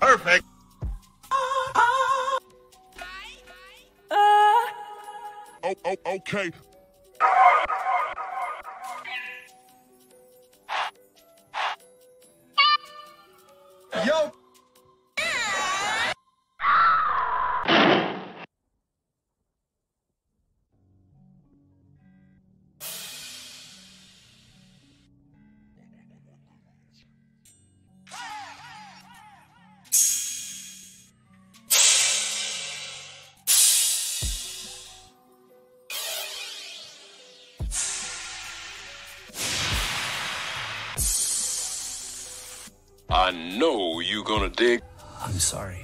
Perfect. Uh, uh, uh, oh, oh, okay. I know you gonna dig. I'm sorry.